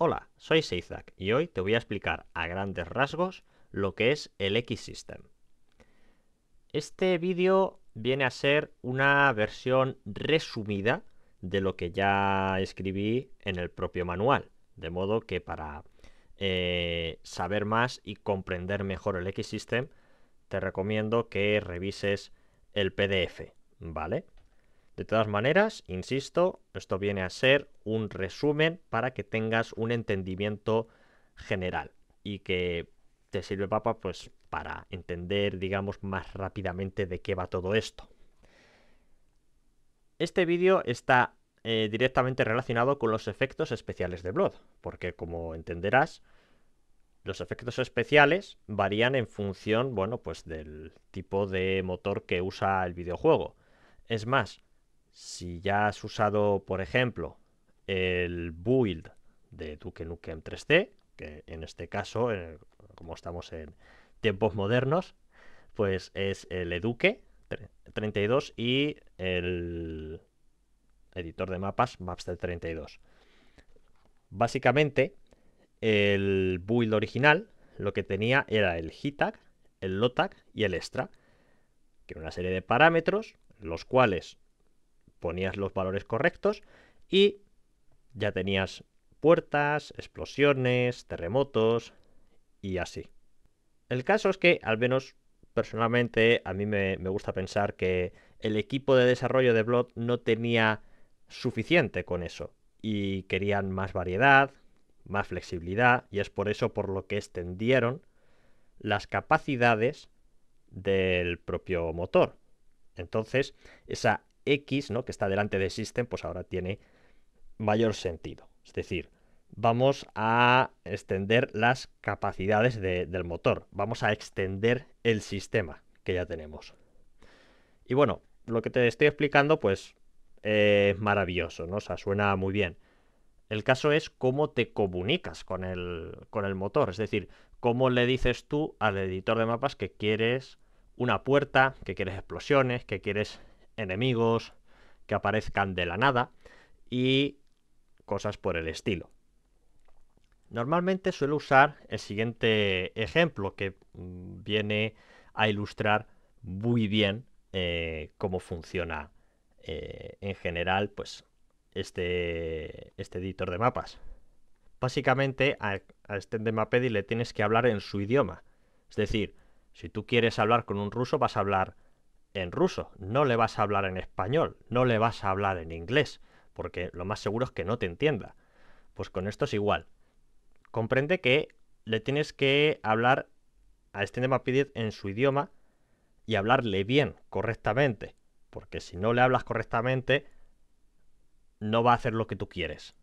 Hola, soy Seizak y hoy te voy a explicar a grandes rasgos lo que es el X-System. Este vídeo viene a ser una versión resumida de lo que ya escribí en el propio manual, de modo que para eh, saber más y comprender mejor el X-System te recomiendo que revises el PDF, ¿vale? De todas maneras, insisto, esto viene a ser un resumen para que tengas un entendimiento general y que te sirve papa pues para entender, digamos, más rápidamente de qué va todo esto. Este vídeo está eh, directamente relacionado con los efectos especiales de Blood, porque como entenderás, los efectos especiales varían en función, bueno, pues del tipo de motor que usa el videojuego. Es más, si ya has usado, por ejemplo, el build de Duke Nukem 3D, que en este caso, como estamos en tiempos modernos, pues es el Eduque 32 y el editor de mapas Mapster 32. Básicamente, el build original lo que tenía era el HITAG, el LOTAG y el Extra, que era una serie de parámetros, los cuales ponías los valores correctos y ya tenías puertas, explosiones, terremotos y así. El caso es que, al menos personalmente, a mí me, gusta pensar que el equipo de desarrollo de Blood no tenía suficiente con eso y querían más variedad, más flexibilidad y es por eso por lo que extendieron las capacidades del propio motor. Entonces, esa X, ¿no? que está delante de System, pues ahora tiene mayor sentido. Es decir, vamos a extender las capacidades del motor. Vamos a extender el sistema que ya tenemos. Y bueno, lo que te estoy explicando, pues es maravilloso, ¿no? O sea, suena muy bien. El caso es cómo te comunicas con el, con el motor. Es decir, cómo le dices tú al editor de mapas que quieres una puerta, que quieres explosiones, que quieres enemigos que aparezcan de la nada y cosas por el estilo. Normalmente suelo usar el siguiente ejemplo que mm, viene a ilustrar muy bien eh, cómo funciona eh, en general pues este, este editor de mapas. Básicamente a, este Mapedi le tienes que hablar en su idioma. Es decir, si tú quieres hablar con un ruso vas a hablar en ruso, no le vas a hablar en español, no le vas a hablar en inglés, porque lo más seguro es que no te entienda. Pues con esto es igual. Comprende que le tienes que hablar a este Nemapidid en su idioma y hablarle bien, correctamente, porque si no le hablas correctamente, no va a hacer lo que tú quieres.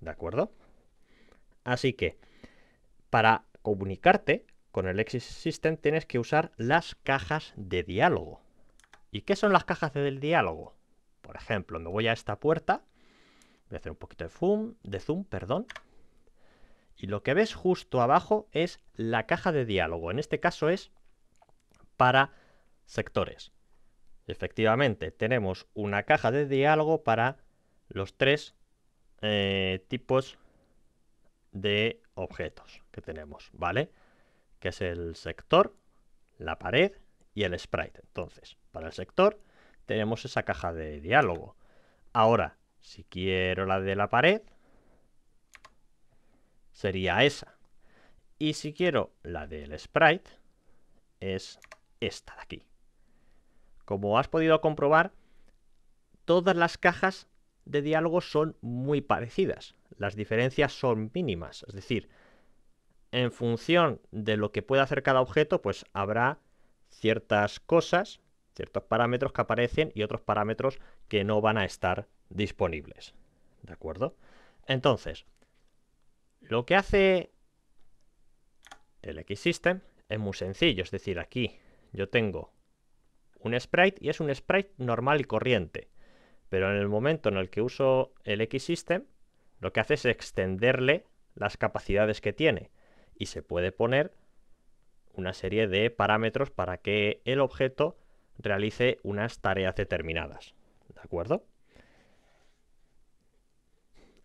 ¿De acuerdo? Así que, para comunicarte con el Exit System tienes que usar las cajas de diálogo. ¿Y qué son las cajas del diálogo? Por ejemplo, me voy a esta puerta, voy a hacer un poquito de zoom, de zoom, perdón. Y lo que ves justo abajo es la caja de diálogo. En este caso es para sectores. Efectivamente, tenemos una caja de diálogo para los tres eh, tipos de objetos que tenemos, ¿vale? Que es el sector, la pared y el sprite. Entonces, para el sector tenemos esa caja de diálogo. Ahora, si quiero la de la pared, sería esa. Y si quiero la del sprite, es esta de aquí. Como has podido comprobar, todas las cajas de diálogo son muy parecidas. Las diferencias son mínimas. Es decir, en función de lo que pueda hacer cada objeto, pues habrá ciertas cosas, ciertos parámetros que aparecen y otros parámetros que no van a estar disponibles. ¿De acuerdo? Entonces, lo que hace el X-System es muy sencillo. Es decir, aquí yo tengo un sprite y es un sprite normal y corriente. Pero en el momento en el que uso el X-System, lo que hace es extenderle las capacidades que tiene. Y se puede poner una serie de parámetros para que el objeto realice unas tareas determinadas. ¿De acuerdo?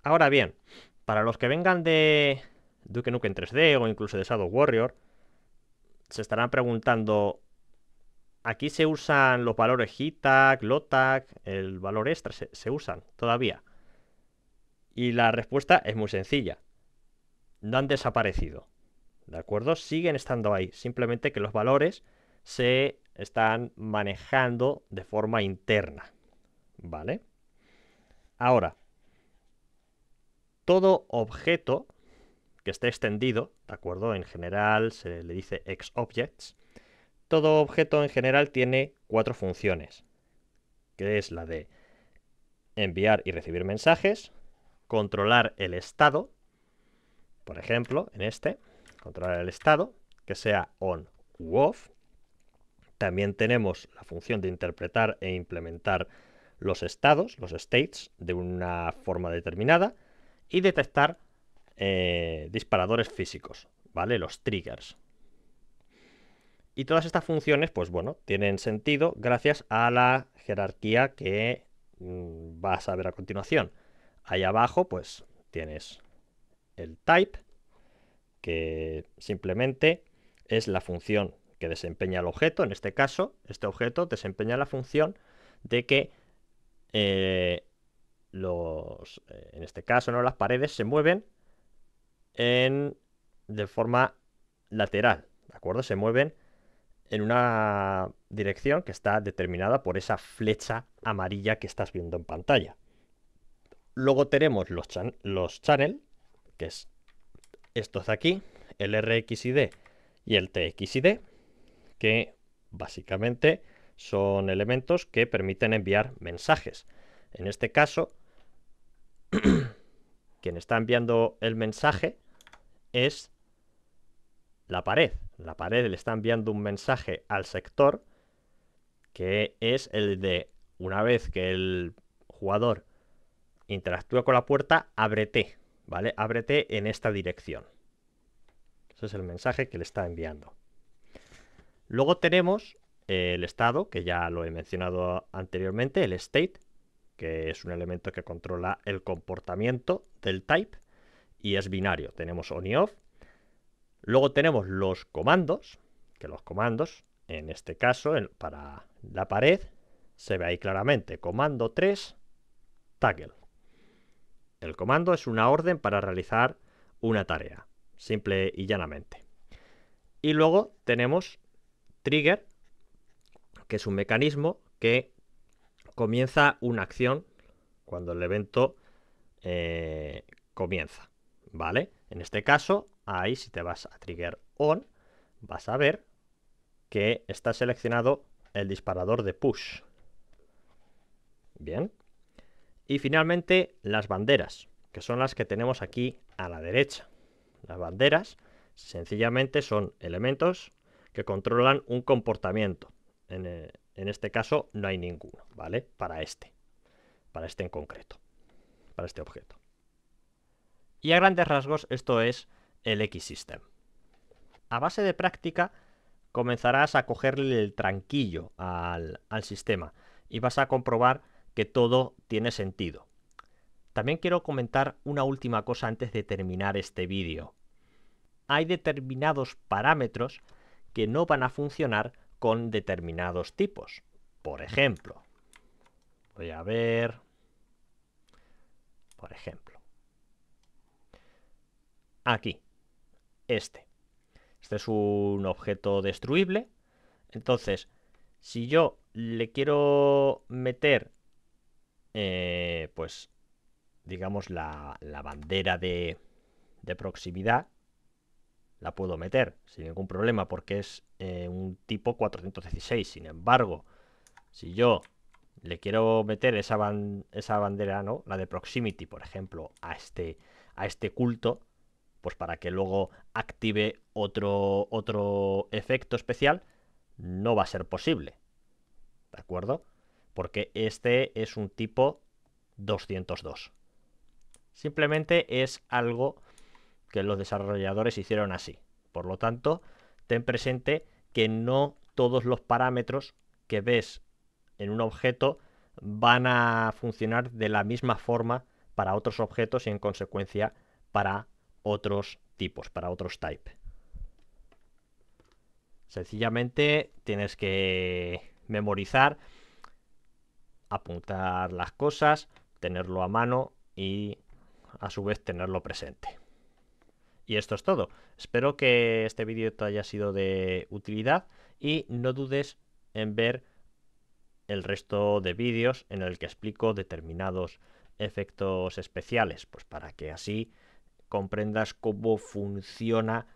Ahora bien, para los que vengan de Duke Nukem 3D o incluso de Shadow Warrior, se estarán preguntando, ¿aquí se usan los valores HITAG, LOTAG, el valor extra? ¿Se, usan todavía? Y la respuesta es muy sencilla. No han desaparecido. ¿De acuerdo? Siguen estando ahí. Simplemente que los valores se están manejando de forma interna. ¿Vale? Ahora, todo objeto que esté extendido, ¿de acuerdo? En general se le dice XObjects. Todo objeto en general tiene cuatro funciones, que es la de enviar y recibir mensajes, controlar el estado, por ejemplo, en este, controlar el estado, que sea on u off. También tenemos la función de interpretar e implementar los estados, los states, de una forma determinada y detectar eh, disparadores físicos, ¿vale? Los triggers. Y todas estas funciones, pues bueno, tienen sentido gracias a la jerarquía que mm, vas a ver a continuación. Ahí abajo, pues tienes el type, que simplemente es la función que desempeña el objeto. En este caso, este objeto desempeña la función de que eh, los, eh, en este caso, ¿no? las paredes se mueven en, de forma lateral, ¿de acuerdo? Se mueven en una dirección que está determinada por esa flecha amarilla que estás viendo en pantalla. Luego tenemos los, channel, que es estos de aquí, el RXID y el TXID, que básicamente son elementos que permiten enviar mensajes. En este caso, quien está enviando el mensaje es la pared. La pared le está enviando un mensaje al sector que es el de una vez que el jugador interactúa con la puerta, ábrete, ¿vale? Ábrete en esta dirección. Ese es el mensaje que le está enviando. Luego tenemos el estado, que ya lo he mencionado anteriormente, el state, que es un elemento que controla el comportamiento del type y es binario. Tenemos on y off. Luego tenemos los comandos, que los comandos, en este caso, para la pared, se ve ahí claramente, comando 3, toggle. El comando es una orden para realizar una tarea, simple y llanamente. Y luego tenemos trigger, que es un mecanismo que comienza una acción cuando el evento eh, comienza. ¿vale? En este caso, ahí si te vas a trigger on, vas a ver que está seleccionado el disparador de push. Bien. Y finalmente las banderas, que son las que tenemos aquí a la derecha. Las banderas sencillamente son elementos que controlan un comportamiento. En, eh, en, este caso no hay ninguno, ¿vale? Para este, para este en concreto, para este objeto. Y a grandes rasgos esto es el X-System. A base de práctica comenzarás a cogerle el tranquillo al, al sistema y vas a comprobar que todo tiene sentido. También quiero comentar una última cosa antes de terminar este vídeo. Hay determinados parámetros que no van a funcionar con determinados tipos. Por ejemplo, voy a ver... Por ejemplo, aquí. Este. Este es un objeto destruible. Entonces, si yo le quiero meter, eh, pues, digamos, la, bandera de, de, proximidad, la puedo meter sin ningún problema porque es eh, un tipo 416. Sin embargo, si yo le quiero meter esa, esa bandera, ¿no? La de proximity, por ejemplo, a este, a este culto, pues para que luego active otro, otro efecto especial, no va a ser posible. ¿De acuerdo? Porque este es un tipo 202. Simplemente es algo que los desarrolladores hicieron así. Por lo tanto, ten presente que no todos los parámetros que ves en un objeto van a funcionar de la misma forma para otros objetos y en consecuencia para otros tipos, para otros type. Sencillamente tienes que memorizar, apuntar las cosas, tenerlo a mano y a su vez tenerlo presente. Y esto es todo. Espero que este vídeo te haya sido de utilidad y no dudes en ver el resto de vídeos en el que explico determinados efectos especiales, pues para que así comprendas cómo funciona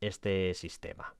este sistema.